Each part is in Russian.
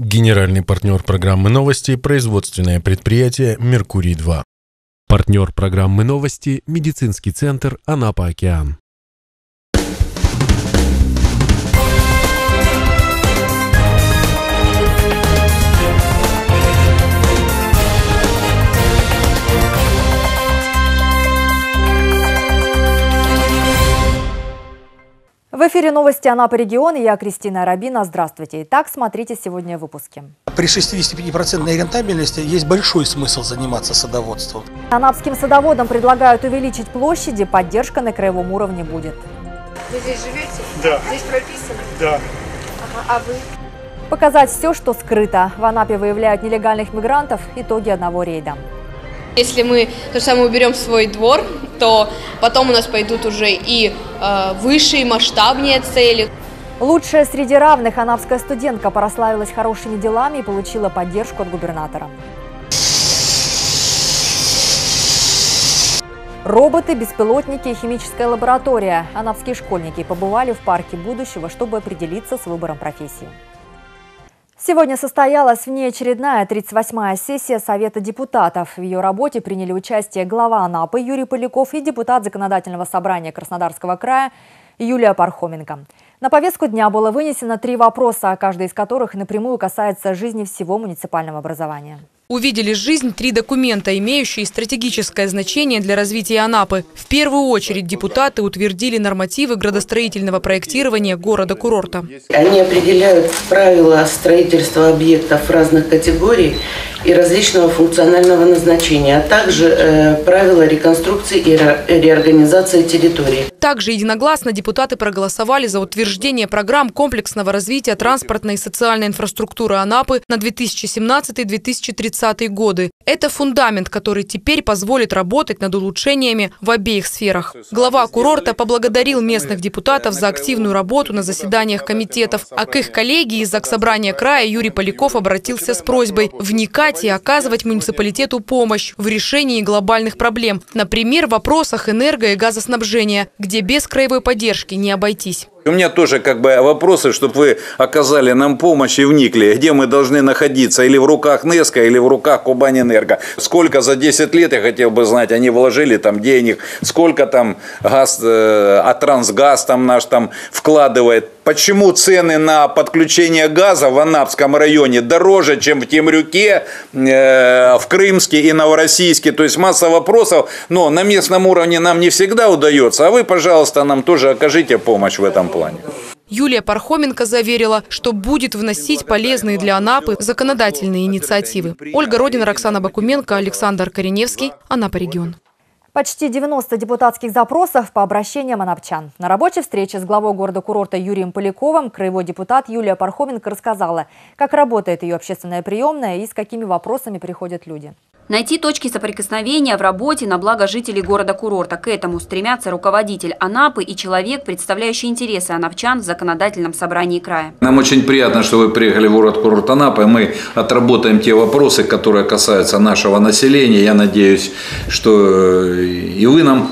Генеральный партнер программы новости – производственное предприятие «Меркурий-2». Партнер программы новости – медицинский центр «Анапа-Океан». В эфире новости Анапа регион. Я Кристина Рабина. Здравствуйте. Итак, смотрите сегодня в выпуске. При 65% рентабельности есть большой смысл заниматься садоводством. Анапским садоводам предлагают увеличить площади. Поддержка на краевом уровне будет. Вы здесь живете? Да. Здесь прописаны? Да. Ага. А вы? Показать все, что скрыто. В Анапе выявляют нелегальных мигрантов. Итоги одного рейда. Если мы то же самое уберем свой двор, то потом у нас пойдут уже и э, выше, и цели. Лучшая среди равных анапская студентка прославилась хорошими делами и получила поддержку от губернатора. Роботы, беспилотники и химическая лаборатория. Анапские школьники побывали в парке будущего, чтобы определиться с выбором профессии. Сегодня состоялась внеочередная 38-я сессия Совета депутатов. В ее работе приняли участие глава Анапы Юрий Поляков и депутат Законодательного собрания Краснодарского края Юлия Пархоменко. На повестку дня было вынесено три вопроса, каждый из которых напрямую касается жизни всего муниципального образования. Увидели жизнь три документа, имеющие стратегическое значение для развития Анапы. В первую очередь депутаты утвердили нормативы градостроительного проектирования города-курорта. Они определяют правила строительства объектов разных категорий и различного функционального назначения, а также э, правила реконструкции и ре реорганизации территории. Также единогласно депутаты проголосовали за утверждение программ комплексного развития транспортной и социальной инфраструктуры Анапы на 2017-2030 годы. Это фундамент, который теперь позволит работать над улучшениями в обеих сферах. Глава курорта поблагодарил местных депутатов за активную работу на заседаниях комитетов, а к их коллеге из Заксобрания края Юрий Поляков обратился с просьбой вникать и оказывать муниципалитету помощь в решении глобальных проблем, например, в вопросах энерго- и газоснабжения, где без краевой поддержки не обойтись. У меня тоже как бы вопросы, чтобы вы оказали нам помощь и вникли, где мы должны находиться, или в руках НЕСКО, или в руках Кубанэнерго. Сколько за 10 лет, я хотел бы знать, они вложили там денег, сколько там газ, э, а Трансгаз там наш там вкладывает. Почему цены на подключение газа в Анапском районе дороже, чем в Темрюке, э, в Крымске и Новороссийске? То есть масса вопросов, но на местном уровне нам не всегда удается. А вы, пожалуйста, нам тоже окажите помощь в этом плане. Юлия Пархоменко заверила, что будет вносить полезные для Анапы законодательные инициативы. Ольга Родина, Роксана Бакуменко, Александр Кореневский, Анапа регион. Почти 90 депутатских запросов по обращениям анапчан. На рабочей встрече с главой города-курорта Юрием Поляковым краевой депутат Юлия Пархоменко рассказала, как работает ее общественная приемная и с какими вопросами приходят люди. Найти точки соприкосновения в работе на благо жителей города-курорта. К этому стремятся руководитель Анапы и человек, представляющий интересы анапчан в законодательном собрании края. Нам очень приятно, что вы приехали в город-курорт Анапы. Мы отработаем те вопросы, которые касаются нашего населения. Я надеюсь, что и вы нам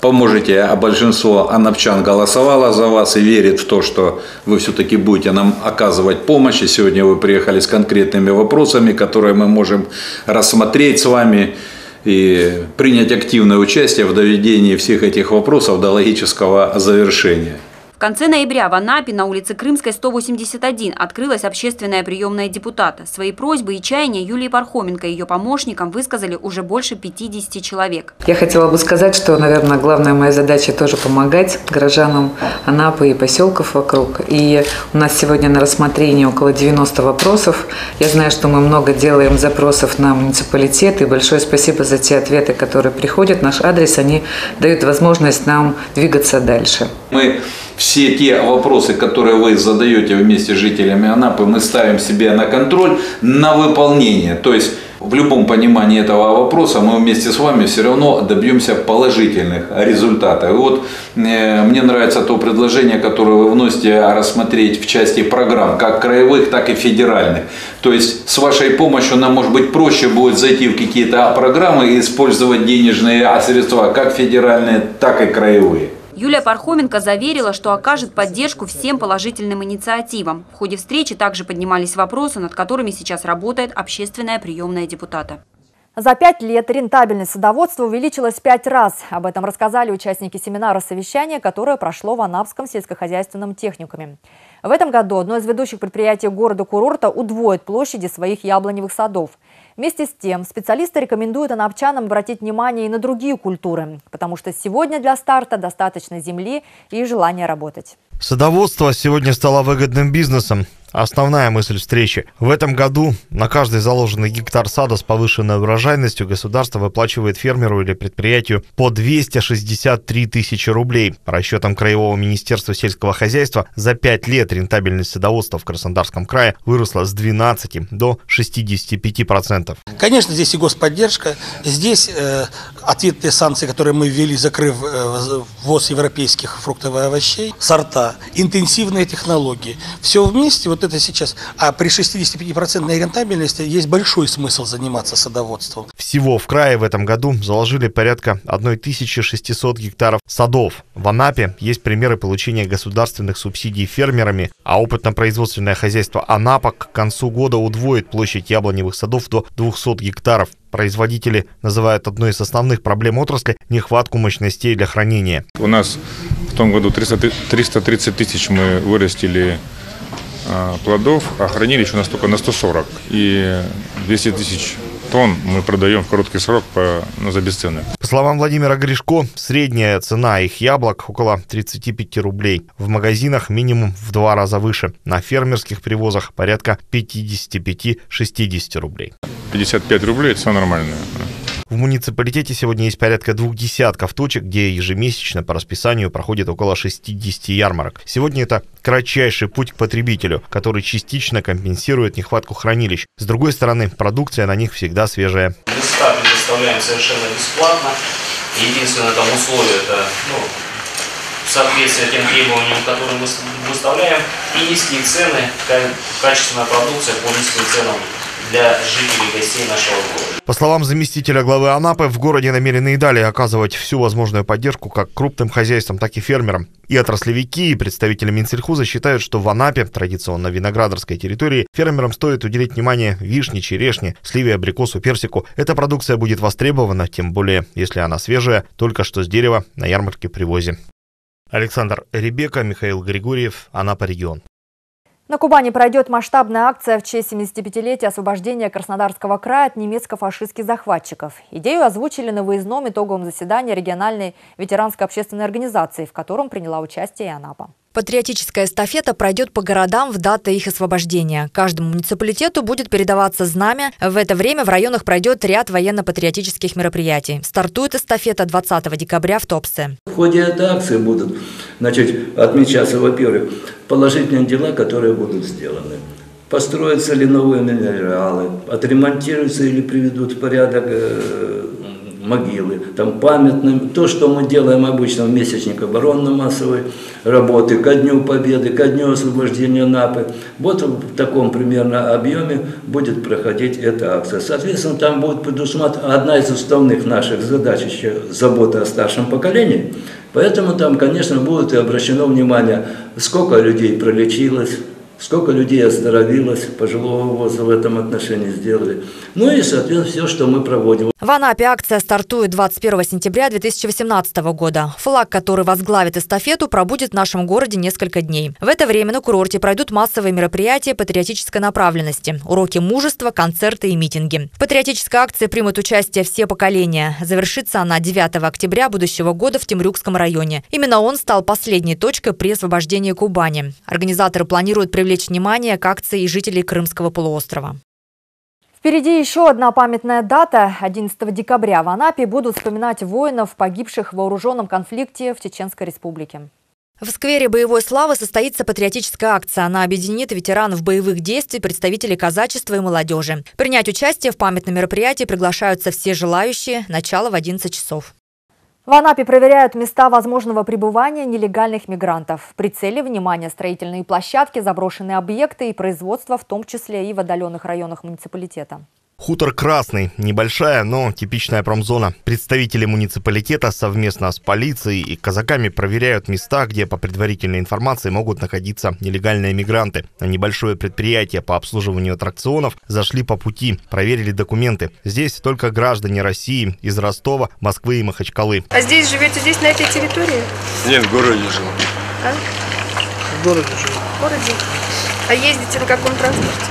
поможете, а большинство анапчан голосовало за вас и верит в то, что вы все-таки будете нам оказывать помощь. И сегодня вы приехали с конкретными вопросами, которые мы можем рассмотреть с вами и принять активное участие в доведении всех этих вопросов до логического завершения. В конце ноября в Анапе на улице Крымской, 181, открылась общественная приемная депутата. Свои просьбы и чаяния Юлии Пархоменко и ее помощникам высказали уже больше 50 человек. Я хотела бы сказать, что, наверное, главная моя задача тоже помогать горожанам Анапы и поселков вокруг. И у нас сегодня на рассмотрении около 90 вопросов. Я знаю, что мы много делаем запросов на муниципалитет. И большое спасибо за те ответы, которые приходят. Наш адрес, они дают возможность нам двигаться дальше. Мы все те вопросы, которые вы задаете вместе с жителями Анапы, мы ставим себе на контроль, на выполнение. То есть в любом понимании этого вопроса мы вместе с вами все равно добьемся положительных результатов. И вот э, мне нравится то предложение, которое вы вносите рассмотреть в части программ, как краевых, так и федеральных. То есть с вашей помощью нам, может быть, проще будет зайти в какие-то программы и использовать денежные средства, как федеральные, так и краевые. Юлия Пархоменко заверила, что окажет поддержку всем положительным инициативам. В ходе встречи также поднимались вопросы, над которыми сейчас работает общественная приемная депутата. За пять лет рентабельность садоводства увеличилась пять раз. Об этом рассказали участники семинара совещания, которое прошло в Анапском сельскохозяйственном техникуме. В этом году одно из ведущих предприятий города-курорта удвоит площади своих яблоневых садов. Вместе с тем, специалисты рекомендуют анапчанам обратить внимание и на другие культуры, потому что сегодня для старта достаточно земли и желания работать. Садоводство сегодня стало выгодным бизнесом. Основная мысль встречи. В этом году на каждый заложенный гектар сада с повышенной урожайностью государство выплачивает фермеру или предприятию по 263 тысячи рублей. По расчетам Краевого министерства сельского хозяйства, за 5 лет рентабельность садоводства в Краснодарском крае выросла с 12 до 65 процентов. Конечно, здесь и господдержка, здесь э, ответные санкции, которые мы ввели, закрыв э, ввоз европейских фруктов и овощей, сорта, интенсивные технологии. Все вместе вот это сейчас. А при 65% рентабельности есть большой смысл заниматься садоводством. Всего в крае в этом году заложили порядка 1600 гектаров садов. В Анапе есть примеры получения государственных субсидий фермерами, а опытно-производственное хозяйство Анапа к концу года удвоит площадь яблоневых садов до 200 гектаров. Производители называют одной из основных проблем отрасли нехватку мощностей для хранения. У нас в том году 300, 330 тысяч мы вырастили плодов, а хранилищ у нас только на 140. И 200 тысяч тонн мы продаем в короткий срок по, ну, за бесценок. По словам Владимира Гришко, средняя цена их яблок около 35 рублей. В магазинах минимум в два раза выше. На фермерских привозах порядка 55-60 рублей. 55 рублей – это все нормально. В муниципалитете сегодня есть порядка двух десятков точек, где ежемесячно по расписанию проходит около 60 ярмарок. Сегодня это кратчайший путь к потребителю, который частично компенсирует нехватку хранилищ. С другой стороны, продукция на них всегда свежая. Листа предоставляем совершенно бесплатно. Единственное там условие это ну, соответствие тем требованиям, которые мы выставляем, и низкие цены, качественная продукция по низким ценам для жителей гостей нашего города. По словам заместителя главы Анапы, в городе намерены и далее оказывать всю возможную поддержку как крупным хозяйствам, так и фермерам. И отраслевики, и представители Минсельхоза считают, что в Анапе, традиционно виноградарской территории, фермерам стоит уделить внимание вишне, черешне, сливе, абрикосу, персику. Эта продукция будет востребована, тем более, если она свежая, только что с дерева на ярмарке привозе. Александр Ребека, Михаил Григорьев, Анапа регион. На Кубани пройдет масштабная акция в честь 75-летия освобождения Краснодарского края от немецко-фашистских захватчиков. Идею озвучили на выездном итоговом заседании региональной ветеранской общественной организации, в котором приняла участие и Анапа. Патриотическая эстафета пройдет по городам в даты их освобождения. Каждому муниципалитету будет передаваться знамя. В это время в районах пройдет ряд военно-патриотических мероприятий. Стартует эстафета 20 декабря в Топсе. В ходе этой акции будут значит, отмечаться, во-первых, положительные дела, которые будут сделаны. Построятся ли новые минералы, отремонтируются или приведут в порядок э, могилы, там памятным, то, что мы делаем обычно в месячник оборонно-массовой работы, ко Дню Победы, ко Дню освобождения НАПы. Вот в таком примерно объеме будет проходить эта акция. Соответственно, там будет предусмотрена одна из основных наших задач еще забота о старшем поколении. Поэтому там, конечно, будет и обращено внимание, сколько людей пролечилось, Сколько людей оздоровилось, пожилого возраста в этом отношении сделали. Ну и, соответственно, все, что мы проводим. В Анапе акция стартует 21 сентября 2018 года. Флаг, который возглавит эстафету, пробудет в нашем городе несколько дней. В это время на курорте пройдут массовые мероприятия патриотической направленности, уроки мужества, концерты и митинги. В патриотической акции примут участие все поколения. Завершится она 9 октября будущего года в Темрюкском районе. Именно он стал последней точкой при освобождении Кубани. Организаторы планируют привлечь привлечь внимание к акции и жителей Крымского полуострова. Впереди еще одна памятная дата. 11 декабря в Анапе будут вспоминать воинов, погибших в вооруженном конфликте в Чеченской республике. В сквере боевой славы состоится патриотическая акция. Она объединит ветеранов боевых действий, представителей казачества и молодежи. Принять участие в памятном мероприятии приглашаются все желающие. Начало в 11 часов. В Анапе проверяют места возможного пребывания нелегальных мигрантов. В прицеле внимания строительные площадки, заброшенные объекты и производство, в том числе и в отдаленных районах муниципалитета. Хутор Красный. Небольшая, но типичная промзона. Представители муниципалитета совместно с полицией и казаками проверяют места, где по предварительной информации могут находиться нелегальные мигранты. На небольшое предприятие по обслуживанию аттракционов зашли по пути, проверили документы. Здесь только граждане России из Ростова, Москвы и Махачкалы. А здесь живете, здесь на этой территории? Нет, в городе живу. А? В городе живу. В городе? А ездите на каком транспорте?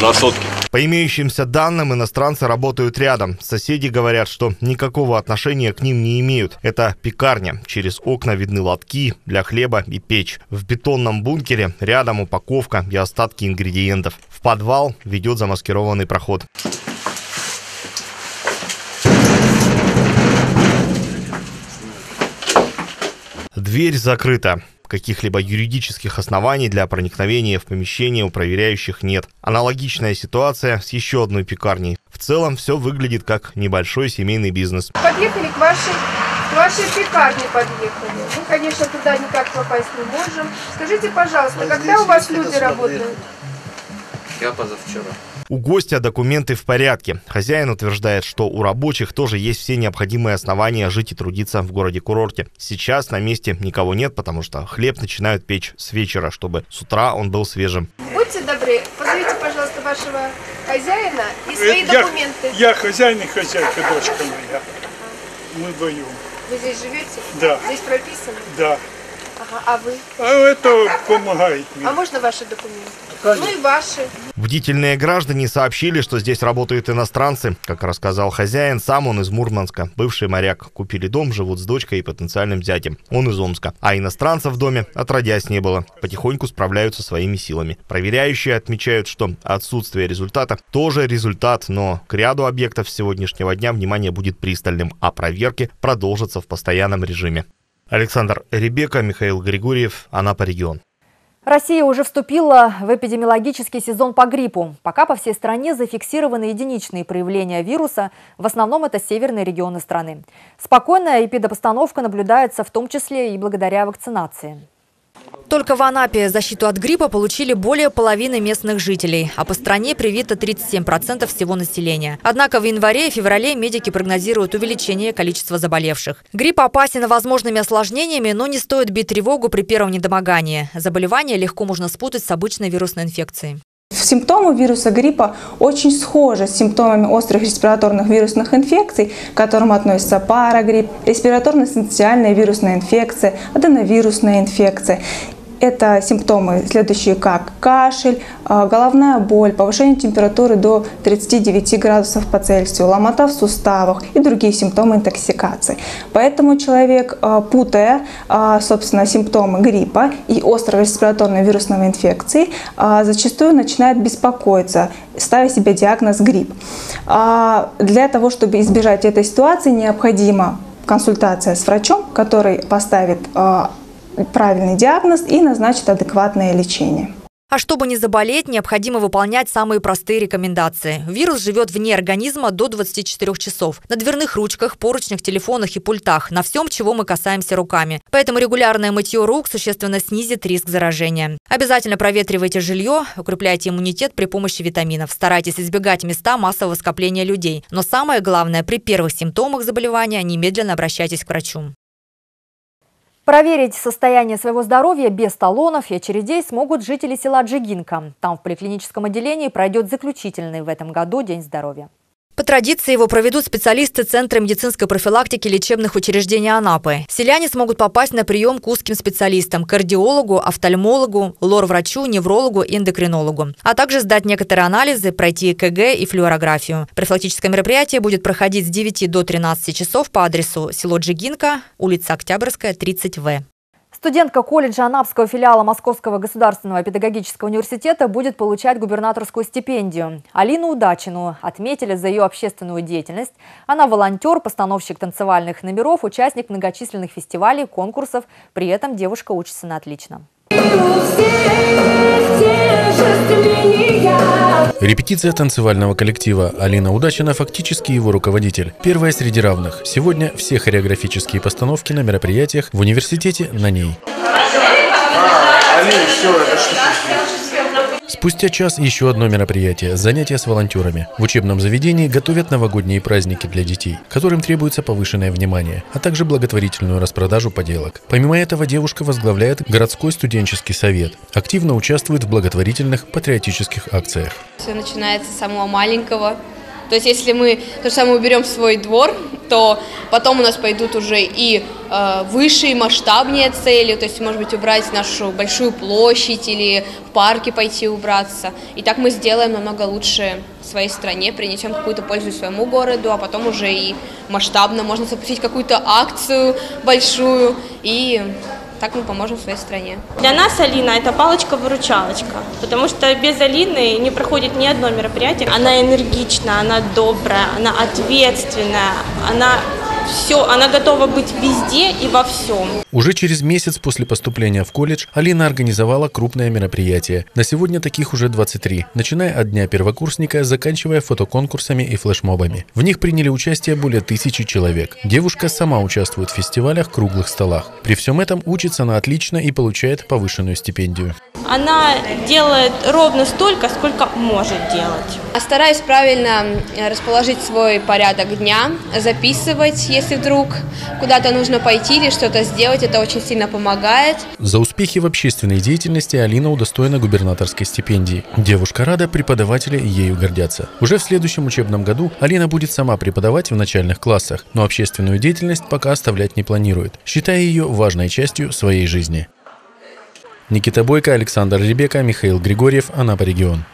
На сотке. По имеющимся данным, иностранцы работают рядом. Соседи говорят, что никакого отношения к ним не имеют. Это пекарня. Через окна видны лотки для хлеба и печь. В бетонном бункере рядом упаковка и остатки ингредиентов. В подвал ведет замаскированный проход. Дверь закрыта. Каких-либо юридических оснований для проникновения в помещение у проверяющих нет. Аналогичная ситуация с еще одной пекарней. В целом все выглядит как небольшой семейный бизнес. Подъехали к вашей, к вашей пекарне подъехали. Мы, конечно, туда никак попасть не можем. Скажите, пожалуйста, когда у вас люди работают? Я позавчера. У гостя документы в порядке. Хозяин утверждает, что у рабочих тоже есть все необходимые основания жить и трудиться в городе-курорте. Сейчас на месте никого нет, потому что хлеб начинают печь с вечера, чтобы с утра он был свежим. Будьте добры, позовите, пожалуйста, вашего хозяина и свои я, документы. Я хозяин и хозяйка, дочка моя. Мы вдвоем. Вы здесь живете? Да. Здесь прописано? Да. Ага, а вы? А это помогает мне. А можно ваши документы? Ну и ваши. Бдительные граждане сообщили, что здесь работают иностранцы. Как рассказал хозяин, сам он из Мурманска. Бывший моряк. Купили дом, живут с дочкой и потенциальным зятем. Он из Омска. А иностранцев в доме отродясь не было. Потихоньку справляются своими силами. Проверяющие отмечают, что отсутствие результата тоже результат, но к ряду объектов сегодняшнего дня внимание будет пристальным, а проверки продолжатся в постоянном режиме. Александр Ребека, Михаил Григорьев, Анапа регион. Россия уже вступила в эпидемиологический сезон по гриппу. Пока по всей стране зафиксированы единичные проявления вируса, в основном это северные регионы страны. Спокойная эпидопостановка наблюдается в том числе и благодаря вакцинации. Только в Анапе защиту от гриппа получили более половины местных жителей, а по стране привито 37% всего населения. Однако в январе и феврале медики прогнозируют увеличение количества заболевших. Грипп опасен возможными осложнениями, но не стоит бить тревогу при первом недомогании. Заболевание легко можно спутать с обычной вирусной инфекцией. Симптомы вируса гриппа очень схожи с симптомами острых респираторных вирусных инфекций, к которым относятся парагрипп, респираторно-синциальная вирусная инфекция, аденовирусная инфекция. Это симптомы, следующие как кашель, головная боль, повышение температуры до 39 градусов по Цельсию, ломота в суставах и другие симптомы интоксикации. Поэтому человек, путая, собственно, симптомы гриппа и острой респираторной вирусной инфекции, зачастую начинает беспокоиться, ставя себе диагноз грипп. Для того, чтобы избежать этой ситуации, необходима консультация с врачом, который поставит правильный диагноз и назначит адекватное лечение. А чтобы не заболеть, необходимо выполнять самые простые рекомендации. Вирус живет вне организма до 24 часов. На дверных ручках, поручнях, телефонах и пультах. На всем, чего мы касаемся руками. Поэтому регулярное мытье рук существенно снизит риск заражения. Обязательно проветривайте жилье, укрепляйте иммунитет при помощи витаминов. Старайтесь избегать места массового скопления людей. Но самое главное, при первых симптомах заболевания немедленно обращайтесь к врачу. Проверить состояние своего здоровья без талонов и очередей смогут жители села Джигинка. Там в поликлиническом отделении пройдет заключительный в этом году День здоровья. По традиции его проведут специалисты Центра медицинской профилактики лечебных учреждений Анапы. Селяне смогут попасть на прием к узким специалистам – кардиологу, офтальмологу, лор-врачу, неврологу и эндокринологу. А также сдать некоторые анализы, пройти ЭКГ и флюорографию. Профилактическое мероприятие будет проходить с 9 до 13 часов по адресу село Джигинка, улица Октябрьская, 30В. Студентка колледжа Анапского филиала Московского государственного педагогического университета будет получать губернаторскую стипендию. Алину Удачину отметили за ее общественную деятельность. Она волонтер, постановщик танцевальных номеров, участник многочисленных фестивалей, конкурсов. При этом девушка учится на отлично. Репетиция танцевального коллектива. Алина Удачина фактически его руководитель. Первая среди равных. Сегодня все хореографические постановки на мероприятиях в университете на ней. Спустя час еще одно мероприятие – занятия с волонтерами. В учебном заведении готовят новогодние праздники для детей, которым требуется повышенное внимание, а также благотворительную распродажу поделок. Помимо этого, девушка возглавляет городской студенческий совет, активно участвует в благотворительных патриотических акциях. Все начинается с самого маленького. То есть если мы то же самое уберем свой двор, то потом у нас пойдут уже и выше, и масштабнее цели, то есть, может быть, убрать нашу большую площадь или в парке пойти убраться. И так мы сделаем намного лучше своей стране, принесем какую-то пользу своему городу, а потом уже и масштабно можно запустить какую-то акцию большую и так мы поможем своей стране. Для нас Алина это палочка-выручалочка, потому что без Алины не проходит ни одно мероприятие. Она энергична, она добрая, она ответственная, она все, она готова быть везде и во всем. Уже через месяц после поступления в колледж Алина организовала крупное мероприятие. На сегодня таких уже 23, начиная от Дня первокурсника, заканчивая фотоконкурсами и флешмобами. В них приняли участие более тысячи человек. Девушка сама участвует в фестивалях, круглых столах. При всем этом учится на отлично и получает повышенную стипендию. Она делает ровно столько, сколько может делать. Стараюсь правильно расположить свой порядок дня, записывать, если вдруг куда-то нужно пойти или что-то сделать, это очень сильно помогает. За успехи в общественной деятельности Алина удостоена губернаторской стипендии. Девушка рада, преподаватели ею гордятся. Уже в следующем учебном году Алина будет сама преподавать в начальных классах, но общественную деятельность пока оставлять не планирует, считая ее важной частью своей жизни. Никита Бойко, Александр Ребека, Михаил Григорьев, Анапа регион.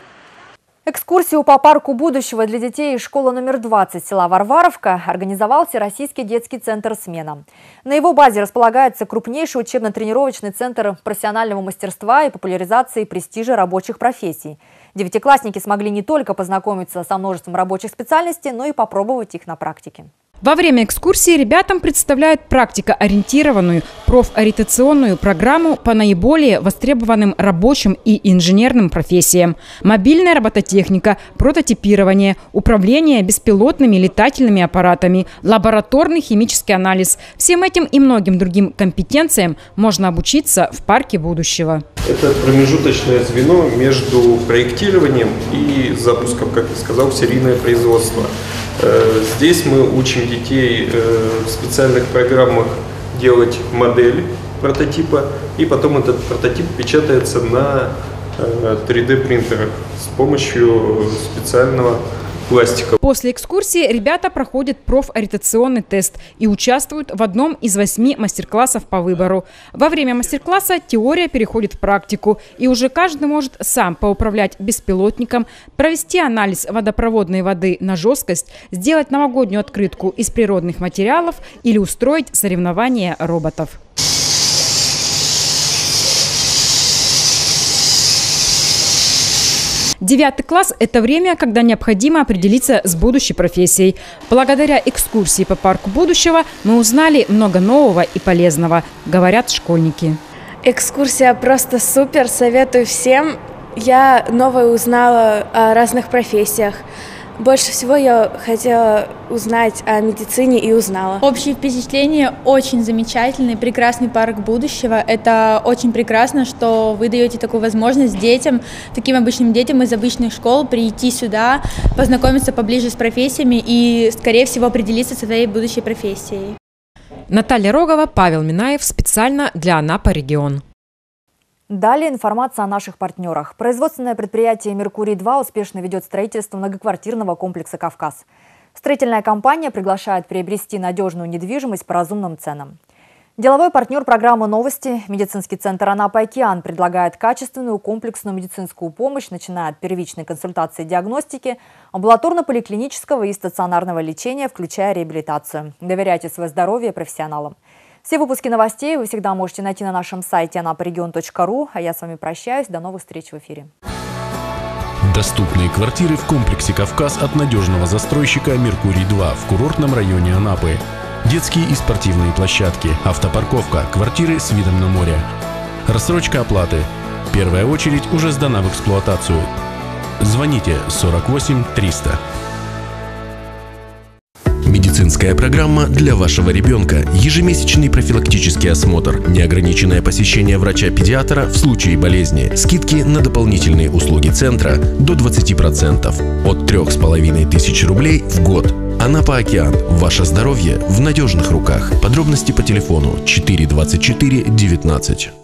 Экскурсию по парку будущего для детей из школы номер 20 села Варваровка организовал Всероссийский детский центр «Смена». На его базе располагается крупнейший учебно-тренировочный центр профессионального мастерства и популяризации престижа рабочих профессий. Девятиклассники смогли не только познакомиться со множеством рабочих специальностей, но и попробовать их на практике. Во время экскурсии ребятам представляют практикоориентированную профориентационную программу по наиболее востребованным рабочим и инженерным профессиям. Мобильная робототехника, прототипирование, управление беспилотными летательными аппаратами, лабораторный химический анализ. Всем этим и многим другим компетенциям можно обучиться в парке будущего. Это промежуточное звено между проектированием и запуском, как я сказал, серийное производство. Э, здесь мы учим детей э, в специальных программах делать модель прототипа, и потом этот прототип печатается на 3D э, принтерах с помощью специального пластика. После экскурсии ребята проходят профориентационный тест и участвуют в одном из восьми мастер-классов по выбору. Во время мастер-класса теория переходит в практику, и уже каждый может сам поуправлять беспилотником, провести анализ водопроводной воды на жесткость, сделать новогоднюю открытку из природных материалов или устроить соревнования роботов. Девятый класс – это время, когда необходимо определиться с будущей профессией. Благодаря экскурсии по парку будущего мы узнали много нового и полезного, говорят школьники. Экскурсия просто супер, советую всем. Я новое узнала о разных профессиях. Больше всего я хотела узнать о медицине и узнала. Общее впечатление очень замечательный, прекрасный парк будущего. Это очень прекрасно, что вы даете такую возможность детям, таким обычным детям из обычных школ прийти сюда, познакомиться поближе с профессиями и, скорее всего, определиться со своей будущей профессией. Наталья Рогова, Павел Минаев специально для Анапа регион. Далее информация о наших партнерах. Производственное предприятие «Меркурий-2» успешно ведет строительство многоквартирного комплекса «Кавказ». Строительная компания приглашает приобрести надежную недвижимость по разумным ценам. Деловой партнер программы «Новости» медицинский центр «Анапа Океан» предлагает качественную комплексную медицинскую помощь, начиная от первичной консультации и диагностики, амбулаторно-поликлинического и стационарного лечения, включая реабилитацию. Доверяйте свое здоровье профессионалам. Все выпуски новостей вы всегда можете найти на нашем сайте anaporegion.ru. А я с вами прощаюсь. До новых встреч в эфире. Доступные квартиры в комплексе «Кавказ» от надежного застройщика «Меркурий-2» в курортном районе Анапы. Детские и спортивные площадки, автопарковка, квартиры с видом на море. Рассрочка оплаты. Первая очередь уже сдана в эксплуатацию. Звоните 48 300. Медицинская программа для вашего ребенка. Ежемесячный профилактический осмотр. Неограниченное посещение врача-педиатра в случае болезни. Скидки на дополнительные услуги центра до 20%. От 3500 рублей в год. Анапа Океан. Ваше здоровье в надежных руках. Подробности по телефону 424 19.